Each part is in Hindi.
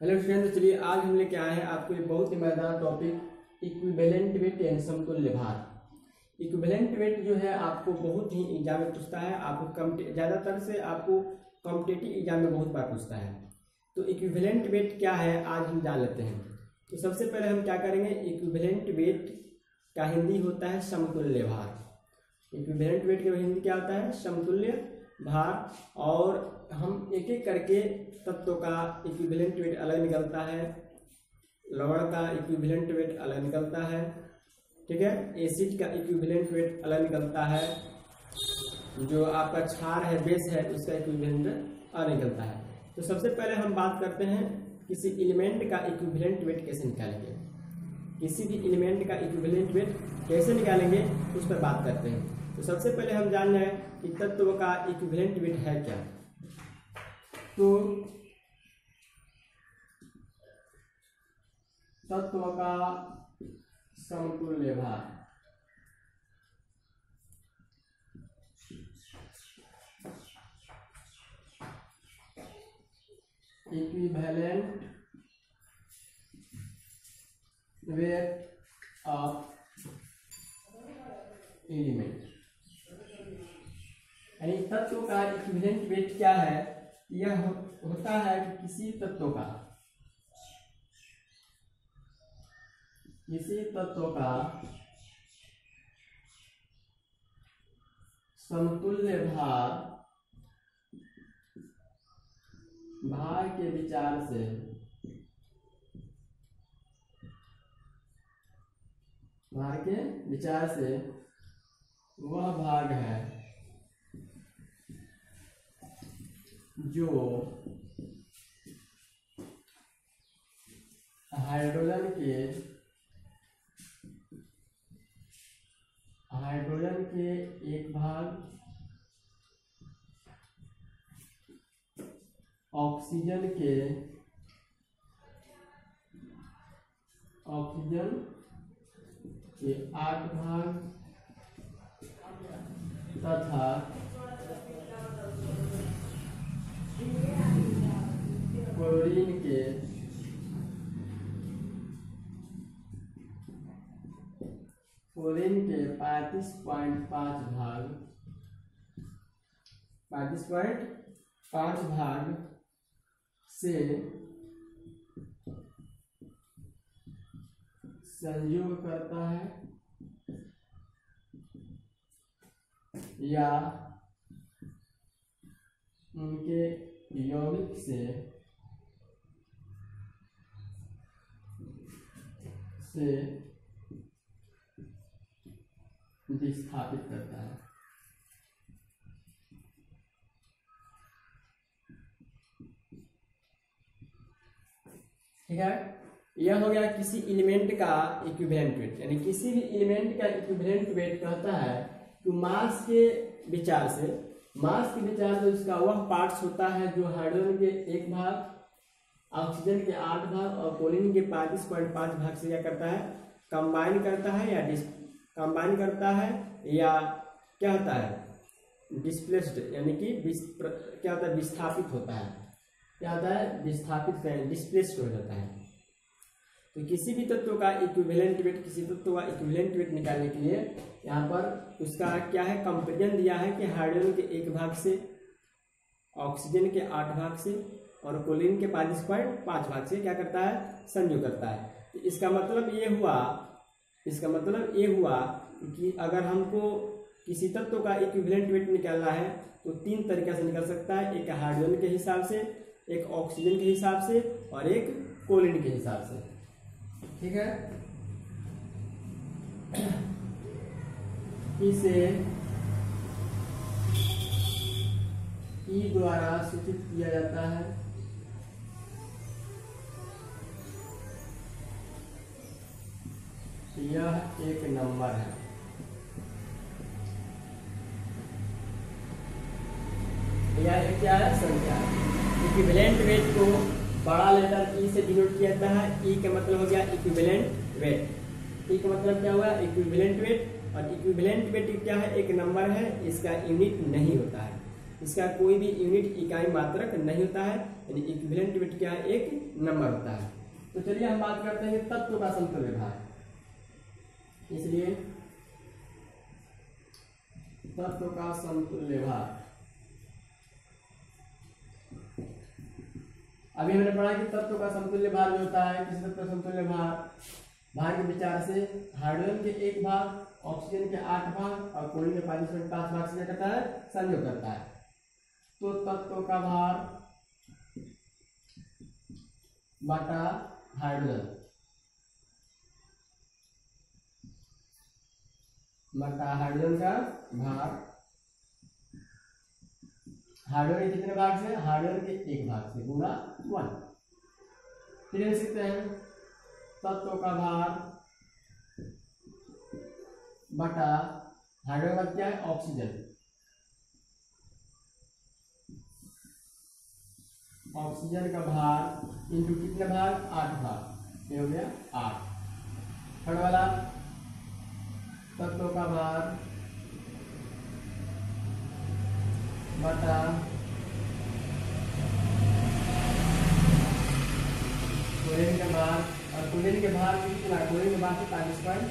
हेलो स्टूडेंट चलिए आज हम लेके आए हैं आपके लिए बहुत ही मज़ेदार टॉपिक इक्विवेलेंट वेट यानी समतुल्य भार इक्विवेलेंट वेट जो है आपको बहुत ही एग्ज़ाम में पूछता है, आपको कम, ज़्यादातर से आपको कॉम्पिटेटिव एग्ज़ाम में बहुत बार पूछता है। तो इक्विवेलेंट वेट क्या है, आज हम जान लेते हैं। तो सबसे पहले हम क्या करेंगे इक्विवेलेंट वेट का हिंदी होता है समतुल्य भार। इक्विवेलेंट वेट का हिंदी क्या होता है, समतुल्य भार और हम एक एक करके तत्वों का इक्विवेलेंट वेट अलग निकलता है, लवण का इक्विवेलेंट वेट अलग निकलता है, ठीक है? एसिड का इक्विवेलेंट वेट अलग निकलता है, जो आपका क्षार है, बेस है, उसका इक्विवेलेंट अलग निकलता है। तो सबसे पहले हम बात करते हैं, किसी एलिमेंट का इक्विवेलेंट वेट कैसे निकालेंगे? किसी भी एलिमेंट का इक्विवेलेंट वेट कैसे निकालेंगे, उस पर बात करते हैं। तो सबसे पहले हम जान हैं कि तत्व का इक्विवेलेंट वेट है क्या। तो तत्व का समतुल्य भार इक्विवेलेंट वेट ऑफ़ एलिमेंट यानी तत्व का इक्विवेलेंट वेट क्या है? यह हो, होता है कि किसी तत्व का किसी तत्व का समतुल्य भार भार के विचार से भार के विचार से वह भाग है। जो हाइड्रोजन के हाइड्रोजन के एक भाग ऑक्सीजन के ऑक्सीजन के आठ भाग तथा क्लोरीन के क्लोरीन के पैंतीस पॉइंट पाँच भाग पैंतीस पॉइंट पाँच भाग से संयोग करता है या उनके यौगिक से से विस्थापित करता है। ठीक है? यह हो गया किसी एलिमेंट का इक्विवेलेंट वेट यानी किसी भी एलिमेंट का इक्विवेलेंट वेट कहता है कि मास के विचार से, मास के विचार से उसका वह पार्ट्स होता है जो हाइड्रोजन के एक भाग ऑक्सीजन के आठ भाग और क्लोरीन के पैंतीस पॉइंट पाँच भाग से क्या करता है। कंबाइन करता है या डिस कंबाइन करता है या क्या होता है? डिस्प्लेस्ड यानी कि क्या होता है? विस्थापित होता है। क्या होता है? विस्थापित डिस्प्लेस्ड हो जाता है। तो किसी भी तत्व का इक्विवेलेंट वेट किसी तत्व का इक्विवेलेंट वेट निकालने के लिए यहाँ पर उसका क्या है? कंपेरिजन दिया है कि हाइड्रोजन के एक भाग से ऑक्सीजन के आठ भाग से और कोलिन के पैंतीस पॉइंट पाँच भाग से क्या करता है? संयोग करता है। तो इसका मतलब ये हुआ, इसका मतलब ये हुआ कि अगर हमको किसी तत्व का इक्विवेलेंट वेट निकालना है तो तीन तरीके से निकल सकता है। एक हाइड्रोजन के हिसाब से, एक ऑक्सीजन के हिसाब से और एक कोलिन के हिसाब से। ठीक है? इसे ई द्वारा सूचित किया जाता है। यह एक नंबर है। यह एक क्या है? संख्या इक्विवेलेंट वेट को बड़ा लेटर ई से डिनोट किया जाता है। ई का मतलब हो गया इक्विवेलेंट वेट ई का मतलब क्या हुआ? इक्विवेलेंट वेट और इक्विवेलेंट वेट क्या है? एक नंबर है। इसका यूनिट नहीं होता है। इसका कोई भी यूनिट इकाई मात्रक नहीं होता है। यानी इक्विवेलेंट वेट क्या है? एक नंबर होता है। तो चलिए हम बात करते हैं तत्व का समतुल्य भार इसलिए तत्व का समतुल्य भार अभी हमने पढ़ा कि तत्व का समतुल्य भार जो होता है, किसी तत्व का समतुल्य भार भार के विचार से हाइड्रोजन के एक भाग, ऑक्सीजन के आठ भाग और क्लोरीन के पॉइंट पाँच भाग से क्या करता है? संयोग करता है। तो तत्व का भार बटा हाइड्रोजन। बटा हाइड्रोजन का भार हाइड्रोजन कितने भाग से? हाइड्रोजन के एक भाग से गुणा वन फिर लिख सकते हैं। तत्व का भार बटा हाइड्रोजन क्या है? ऑक्सीजन ऑक्सीजन का भार इंटू कितने भाग? आठ भाग। ये हो गया आठ। थर्ड वाला तत्व का भार, बटा क्लोरीन के भार, और क्लोरीन के भार कितना? के भार से पैंतीस पॉइंट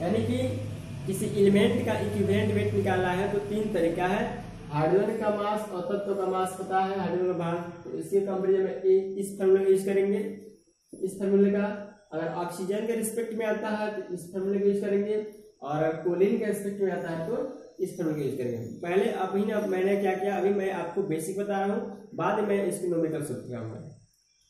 यानी कि किसी एलिमेंट का इक्विवेलेंट वेट निकालना है तो तीन तरीका है। हाइड्रोजन का मास और तत्व का मास पता है, हाइड्रोजन का भार। तो इसके कंपेरिजन में इस फॉर्मूले का यूज़ करेंगे। इस फॉर्मूले का अगर ऑक्सीजन के रिस्पेक्ट में आता है तो इस फॉर्मूले का यूज़ करेंगे और अगर कोलिन के रिस्पेक्ट में आता है तो इस फॉर्मूले का यूज़ करेंगे पहले अभी ना मैंने क्या किया अभी मैं आपको बेसिक बता रहा हूँ बाद में इसकी नोमिकल सूत्र कराऊँगा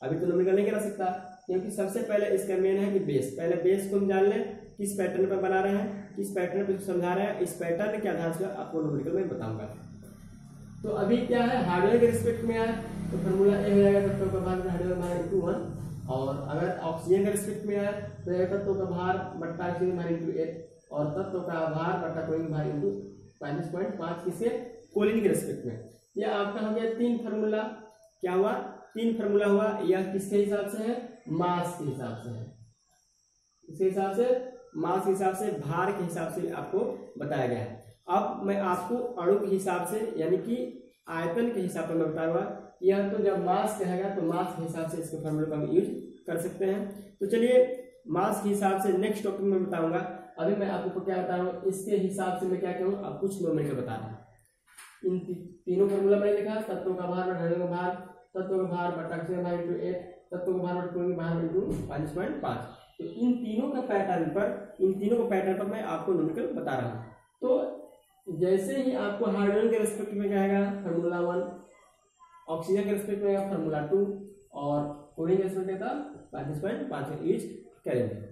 अभी तो नोमिकल नहीं करा सकता क्योंकि सबसे पहले इसका मेन है कि बेस पहले बेस को हम जान लें किस पैटर्न पर बना रहे हैं किस पैटर्न पर समझा रहे हैं इस पैटर्न के आधार से आपको नोमिकल में बताऊँगा तो अभी क्या है हार्डवेयर के रिस्पेक्ट में है तो फॉर्मूला ए हो जाएगा भार हार्डवेयर भार इंटू वन और अगर ऑक्सीजन के रिस्पेक्ट में है तो यह तत्व का भार बट्टा ऑक्सीजन भार इंटू एट और तत्व का भार बट्टा क्लोरीन भार इंटू पैंतीस पॉइंट पाँच किसके कोलिन के रिस्पेक्ट में। यह आपका हो गया तीन फार्मूला क्या हुआ? तीन फार्मूला हुआ। यह किसके हिसाब से है? मास के हिसाब से है। इसके हिसाब से, मास के हिसाब से, भार के हिसाब से आपको बताया गया है। अब मैं आपको अणु के हिसाब से, यानी कि आयतन के हिसाब से मैं बताऊँगा यह तो जब मास कहेगा तो मास के हिसाब से इसके फॉर्मूले का हम यूज़ कर सकते हैं। तो चलिए मास के हिसाब से नेक्स्ट टॉपिक में बताऊँगा। अभी मैं आपको क्या बता रहा हूँ इसके हिसाब से मैं क्या कहूँ आप कुछ नोमेंट बता रहा हूँ। इन ती, तीनों फॉर्मूला मैंने लिखा तत्वों का भार घड़ों का भार तत्वों का भार बटा भार इंटू एट तत्वों का भार बटा भार इंटू पाँच पॉइंट पाँच। तो इन तीनों का पैटर्न पर इन तीनों का पैटर्न पर मैं आपको नोमिकल बता रहा हूँ। तो जैसे ही आपको हाइड्रोजन के रेस्पेक्ट में कहेगा फार्मूला वन ऑक्सीजन के रिस्पेक्ट में फॉर्मूला टू और क्लोरीन के रिस्पेक्ट में था पैंतीस पॉइंट पाँच यूज़ करेंगे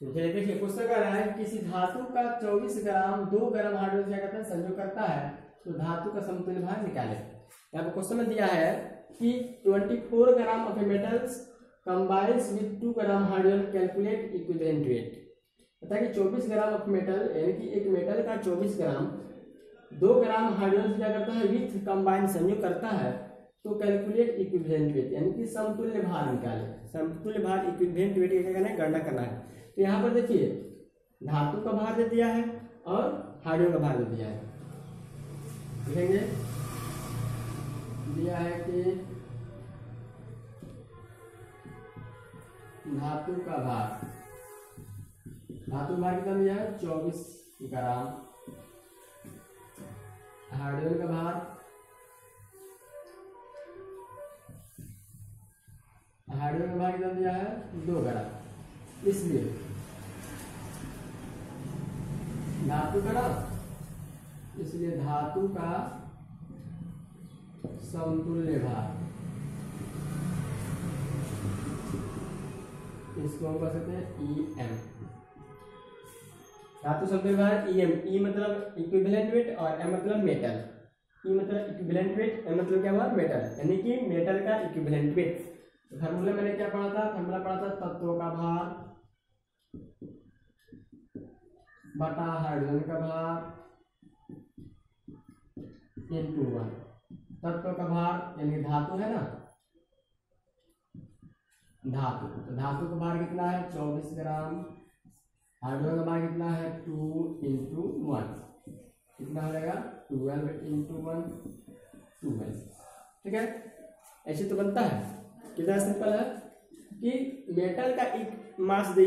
देखिए पुस्तक कह रहा है किसी धातु का 24 ग्राम दो ग्राम हाइड्रोजन क्या करता है संयोग करता है तो धातु का समतुल्य भार निकाले। यहाँ पे क्वेश्चन में दिया है कि 24 gram of metals combines with 2 gram hydrogen calculate equivalent weight बता कि 24 ग्राम ऑफ़ मेटल यानी कि एक मेटल का 24 ग्राम दो ग्राम हाइड्रोजन क्या करता है? विथ कंबाइन संयोग करता है तो कैलकुलेट इक्विवेलेंट वेट यानी कि समतुल्य भार निकाले। समतुल्य भार इक्विवेलेंट वेट क्या करना है गणना करना है। तो यहाँ पर देखिए, धातु का भार दे दिया है और हाइड्रोजन का भार दे दिया है। देखेंगे। दिया है कि धातु का भार धातु भार कितना दिया है? चौबीस ग्राम। हार्डवेयर का भार हार्डवेयर का भार कितना दिया है? दो ग्राम। इसलिए धातु का इसलिए धातु का समतुल्य भार इसको हम कह सकते हैं ई एम धातु समतुल्य भार ई एम ई मतलब इक्विवेलेंट वेट और एम मतलब मेटल ई मतलब इक्विवेलेंट वेट एम मतलब क्या हुआ? मेटल यानी कि मेटल का इक्विवेलेंट वेट फार्मूला मैंने क्या पढ़ा था? फार्मूला पढ़ा था तत्वों का भार बटा हाइड्रोजन का भार इंटू वन तत्व का भार, यानी धातु है ना? धातु। तो धातु का भार कितना है? चौबीस ग्राम। हाइड्रोजन का भार कितना है? टू इंटू वन कितना हो जाएगा? ट्वेल्व इंटू वन ट्वेल्व ठीक है? ऐसे तो बनता है। कितना सिंपल है? कि मेटल का एक मास दे